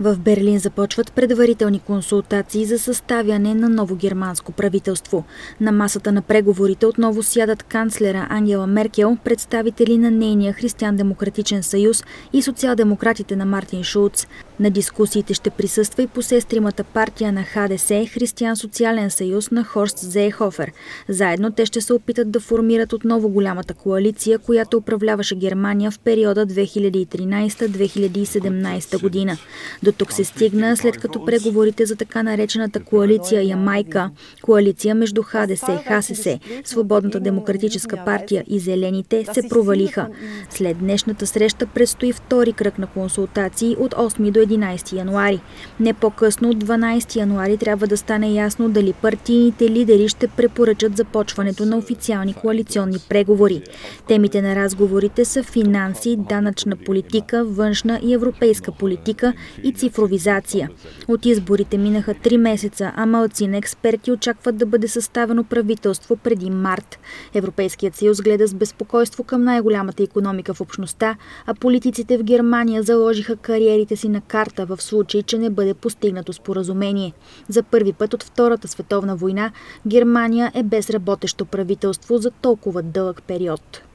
В Берлин започват предварителни консултации за съставяне на ново германско правителство. На масата на преговорите отново сядат канцлера Ангела Меркел, представители на нейния Християн-демократичен съюз и социал-демократите на Мартин Шулц. На дискусиите ще присъства и посестримата партия на ХДС Християн-социален съюз на Хорст Зейхофер. Заедно те ще се опитат да формират отново голямата коалиция, която управляваше Германия в периода 2013-2017 година. До тук се стигна след като преговорите за така наречената коалиция Ямайка, коалиция между ХДС, ХСС, Свободната демократическа партия и Зелените се провалиха. След днешната среща предстои втори кръг на консултации от 8 до 11 януари. Не по-късно от 12 януари трябва да стане ясно дали партийните лидери ще препоръчат започването на официални коалиционни преговори. Темите на разговорите са финанси, данъчна политика, външна и европейска политика и цифровизация. От изборите минаха три месеца, а малцина експерти очакват да бъде съставено правителство преди март. Европейският съюз гледа с безпокойство към най-голямата економика в общността, а политиците в Германия заложиха кариерите си на карта в случай, че не бъде постигнато споразумение. За първи път от Втората световна война Германия е без работещо правителство за толкова дълъг период.